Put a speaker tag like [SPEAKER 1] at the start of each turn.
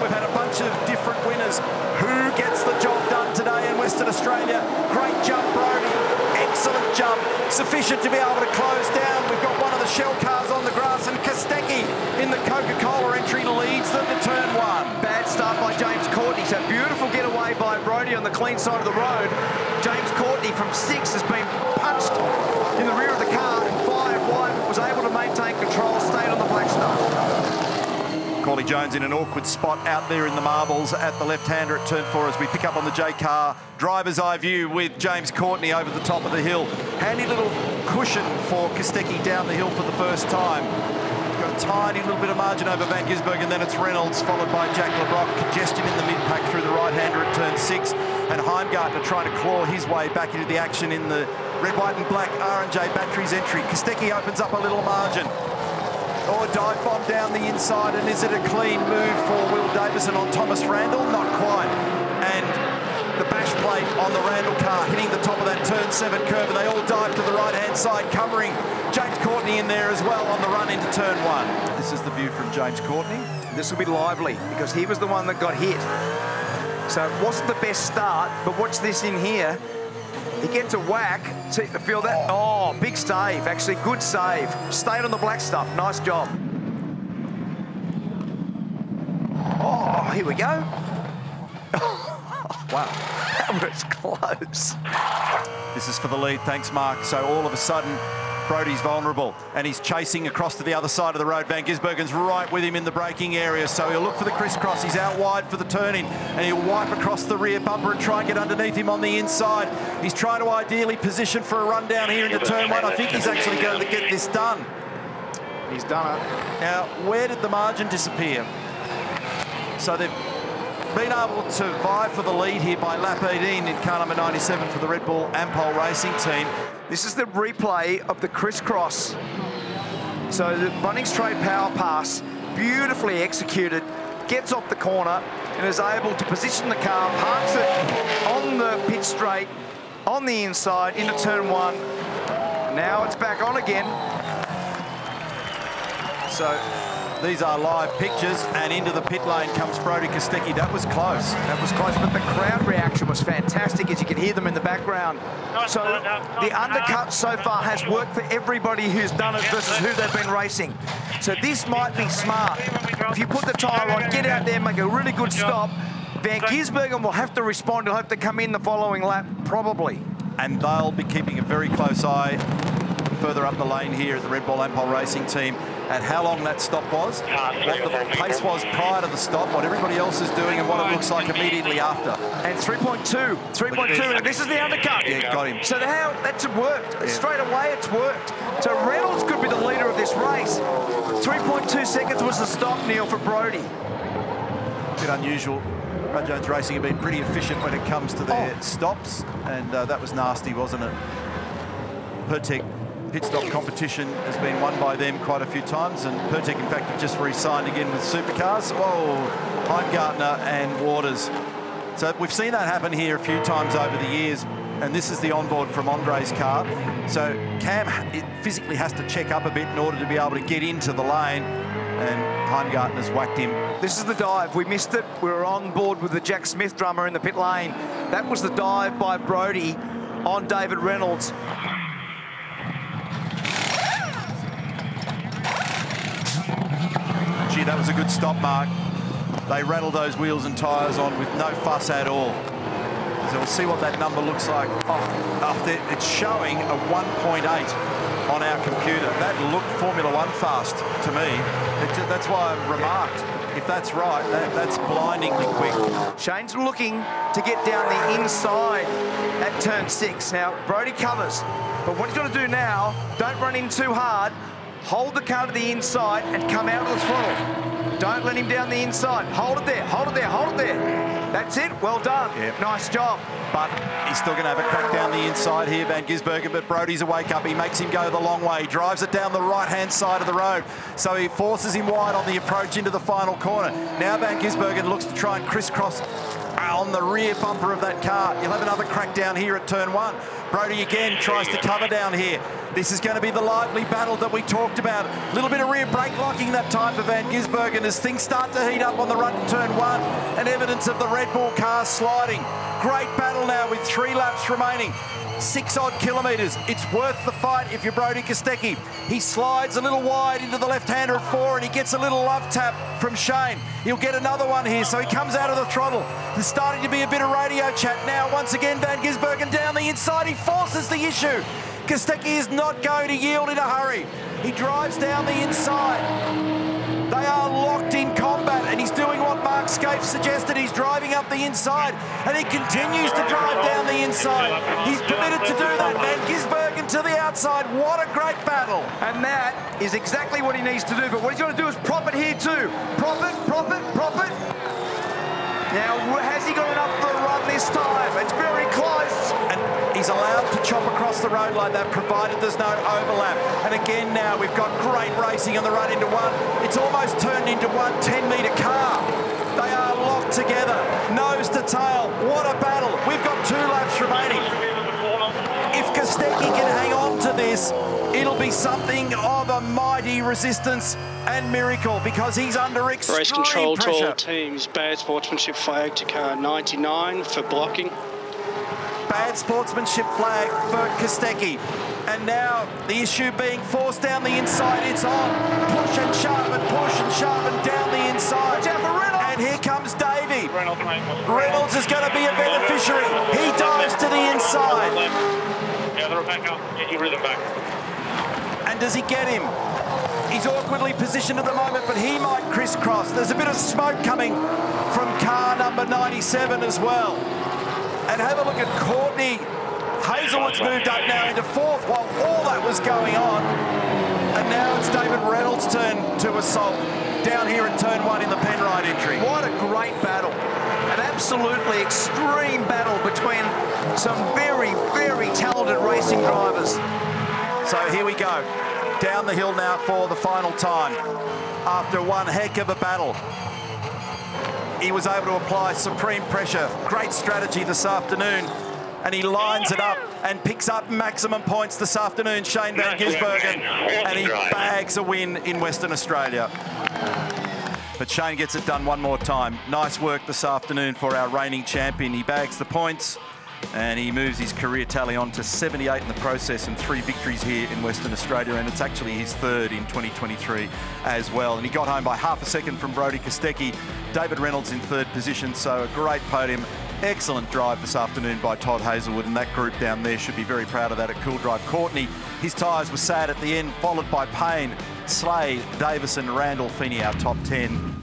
[SPEAKER 1] We've had a bunch of different winners. Who gets the job done today in Western Australia? Great jump, Brodie. Excellent jump. Sufficient to be able to close down. We've got one of the shell cars on the grass and Kostecki in the Coca-Cola entry leads them to turn one.
[SPEAKER 2] Bad start by James Courtney. So beautiful getaway by Brodie on the clean side of the road. James Courtney from six has been punched in the rear of the car and five wide, was able to maintain control, stayed on the black stuff.
[SPEAKER 1] Corley Jones in an awkward spot out there in the marbles at the left-hander at turn four as we pick up on the J car driver's eye view with James Courtney over the top of the hill. Handy little cushion for Kostecki down the hill for the first time. Got a tiny little bit of margin over Van Gisbergen, then it's Reynolds, followed by Jack Le Brocq. Congestion in the mid-pack through the right-hander at turn six. And Heimgartner trying to claw his way back into the action in the red, white and black R&J Batteries entry. Kostecki opens up a little margin. Oh, dive bomb down the inside, and is it a clean move for Will Davison on Thomas Randall? Not quite. And the bash plate on the Randall car hitting the top of that turn seven curve, and they all dive to the right-hand side, covering James Courtney in there as well on the run into turn one. This is the view from James Courtney.
[SPEAKER 2] This will be lively because he was the one that got hit. So it wasn't the best start, but watch this in here. He gets a whack. See, feel that? Oh, big save. Actually, good save. Stayed on the black stuff. Nice job. Oh, here we go. wow, that was close.
[SPEAKER 1] This is for the lead. Thanks, Mark. So all of a sudden, Brodie's vulnerable and he's chasing across to the other side of the road. Van Gisbergen's right with him in the braking area, so he'll look for the crisscross. He's out wide for the turn-in and he'll wipe across the rear bumper and try and get underneath him on the inside. He's trying to ideally position for a run down here into turn one. I think he's actually going to get this done.
[SPEAKER 2] He's done it.
[SPEAKER 1] Now, where did the margin disappear? So they've been able to vie for the lead here by lap 18 in car number 97 for the Red Bull Ampol Racing team.
[SPEAKER 2] This is the replay of the crisscross. So the running straight power pass, beautifully executed, gets off the corner and is able to position the car, parks it on the pit straight, on the inside, into turn one. Now it's back on again.
[SPEAKER 1] So these are live pictures, and into the pit lane comes Brodie Kostecki. That was close.
[SPEAKER 2] That was close, but the crowd reaction was fantastic, as you can hear them in the background. So the undercut so far has worked for everybody who's done it versus who they've been racing. So this might be smart. If you put the tyre on, get out there, make a really good stop, Van Gisbergen will have to respond. He'll have to come in the following lap, probably.
[SPEAKER 1] And they'll be keeping a very close eye further up the lane here at the Red Bull Ampol Racing team at how long that stop was, what the pace was prior to the stop, what everybody else is doing, and what it looks like immediately after.
[SPEAKER 2] And 3.2, 3.2, and this is the undercut.
[SPEAKER 1] Yeah, got him.
[SPEAKER 2] So how that's worked. Yeah. Straight away, it's worked. So Reynolds could be the leader of this race. 3.2 seconds was the stop, Neil, for Brodie.
[SPEAKER 1] A bit unusual. Rudd Jones Racing have been pretty efficient when it comes to their oh. stops, and uh, that was nasty, wasn't it? Pirtek pit stop competition has been won by them quite a few times, and Pirtek, in fact, have just re-signed again with supercars. Whoa, Heimgartner and Waters. So we've seen that happen here a few times over the years, and this is the onboard from Andre's car. So Cam physically has to check up a bit in order to be able to get into the lane, and Heimgartner's whacked him.
[SPEAKER 2] This is the dive. We missed it. We were on board with the Jack Smith drummer in the pit lane. That was the dive by Brodie on David Reynolds.
[SPEAKER 1] That was a good stop, Mark. They rattled those wheels and tyres on with no fuss at all. So we'll see what that number looks like. Oh, it's showing a 1.8 on our computer. That looked Formula One fast to me. It, that's why I remarked, if that's right, that, that's blindingly quick.
[SPEAKER 2] Shane's looking to get down the inside at turn six. Now, Brodie covers, but what he's got to do now, don't run in too hard, Hold the car to the inside and come out of the throttle. Don't let him down the inside. Hold it there, hold it there, hold it there. That's it, well done. Yep. Nice job.
[SPEAKER 1] But he's still going to have a crack down the inside here, Van Gisbergen, but Brodie's a wake up. He makes him go the long way, drives it down the right-hand side of the road. So he forces him wide on the approach into the final corner. Now Van Gisbergen looks to try and crisscross uh, on the rear bumper of that car. You'll have another crack down here at turn one. Brodie again tries to cover down here. This is going to be the lively battle that we talked about. A little bit of rear brake locking that time for Van Gisbergen as things start to heat up on the run to turn one and evidence of the Red Bull car sliding. Great battle now with three laps remaining six odd kilometres. It's worth the fight if you're Brodie Kostecki. He slides a little wide into the left-hander at four and he gets a little love tap from Shane. He'll get another one here, so he comes out of the throttle. There's starting to be a bit of radio chat now. Once again, Van Gisbergen down the inside. He forces the issue. Kostecki is not going to yield in a hurry. He drives down the inside. They are locked in combat, and he's doing what Mark Skaife suggested. He's driving up the inside, and he continues to drive down the inside. He's permitted to do that. Van Gisbergen to the outside. What a great battle.
[SPEAKER 2] And that is exactly what he needs to do. But what he's got to do is prop it here too. Prop it, prop it, prop it. Now, has he got enough for a run this time? It's very
[SPEAKER 1] he's allowed to chop across the road like that, provided there's no overlap. And again now, we've got great racing on the run into one. It's almost turned into one 10-metre car. They are locked together, nose to tail. What a battle. We've got two laps remaining. If Kostecki can hang on to this, it'll be something of a mighty resistance and miracle because he's under extreme
[SPEAKER 3] Race control
[SPEAKER 1] pressure.
[SPEAKER 3] to all teams. Bad sportsmanship flag to car 99 for blocking.
[SPEAKER 1] Bad sportsmanship flag for Kostecki. And now the issue being forced down the inside. It's on. Push and shove and push and shove and down the inside. And here comes Davey. Reynolds is going to be a beneficiary. He dives to the inside.
[SPEAKER 4] Yeah, they're back up. Get your rhythm back.
[SPEAKER 1] And does he get him? He's awkwardly positioned at the moment, but he might crisscross. There's a bit of smoke coming from car number 97 as well. And have a look at Courtney. Hazelwood's moved up now into fourth while all that was going on. And now it's David Reynolds' turn to assault down here at turn one in the Penrite entry.
[SPEAKER 2] What a great battle. An absolutely extreme battle between some very, very talented racing drivers.
[SPEAKER 1] So here we go. Down the hill now for the final time. After one heck of a battle. He was able to apply supreme pressure. Great strategy this afternoon. And he lines it up and picks up maximum points this afternoon, Shane Van Gisbergen. And he bags a win in Western Australia. But Shane gets it done one more time. Nice work this afternoon for our reigning champion. He bags the points and he moves his career tally on to 78 in the process and three victories here in Western Australia. And it's actually his third in 2023 as well. And he got home by half a second from Brody Kostecki. David Reynolds in third position. So a great podium. Excellent drive this afternoon by Todd Hazelwood. And that group down there should be very proud of that at Cool Drive. Courtney his tyres were sad at the end followed by Payne Slade Davison Randall Feeney our top 10